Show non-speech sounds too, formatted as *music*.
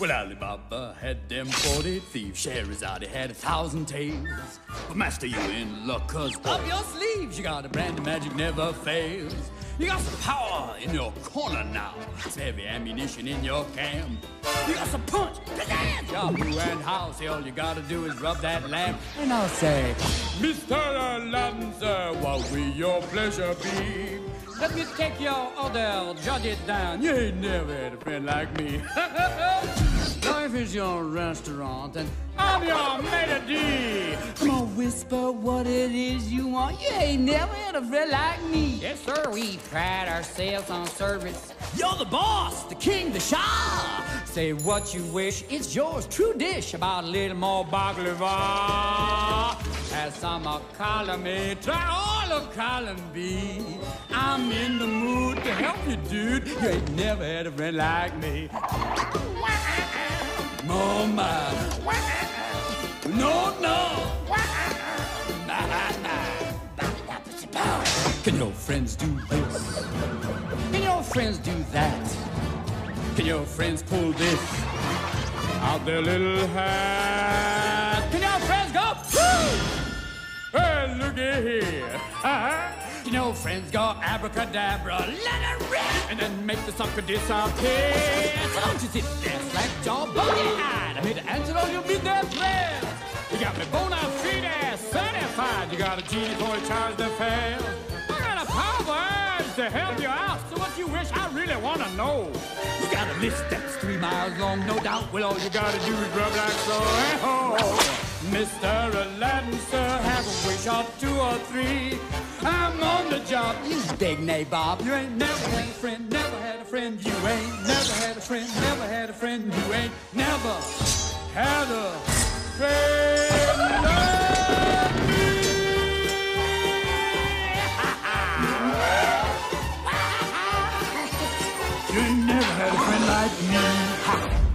Well, Ali Baba had them 40 thieves. Scheherazade had a thousand tales. But master, you in luck, cause up your sleeves you got a brand of magic never fails. You got some power in your corner now. Some heavy ammunition in your camp. You got some punch, pizzazz, Yahoo and house. All you gotta do is rub that lamp, and I'll say, Mr. Aladdin, sir, what will your pleasure be? Let me take your order, jot it down. You ain't never had a friend like me. *laughs* Is your restaurant, and I'm your maitre d'. Come on, whisper what it is you want. You ain't never had a friend like me. Yes, sir, we pride ourselves on service. You're the boss, the king, the shah. Say what you wish, it's yours, true dish. About a little more baklava. Have some of column A, try all of column B. I'm in the mood to help you, dude. You ain't never had a friend like me. No, no. Can your friends do this? Can your friends do that? Can your friends pull this out their little hat? Can your friends go? Woo! Hey, looky here. *laughs* Can your friends go abracadabra, let it rip, and then make the sucker disappear? So don't you sit there, slack jaw, buggy-eyed. I'm here to answer all your midnight prayers. Got me bona fide certified. You got a genie for a charge the fail. I got a power to help you out. So what you wish, I really want to know. You got a list that's three miles long, no doubt. Well, all you got to do is rub like so. Oh, Mr. Aladdin, sir, have a wish or two or three. I'm on the job. You big nabob. You ain't never had a friend, never had a friend. You ain't never had a friend, never had a friend. You ain't never had a You never had a friend like me. Ha.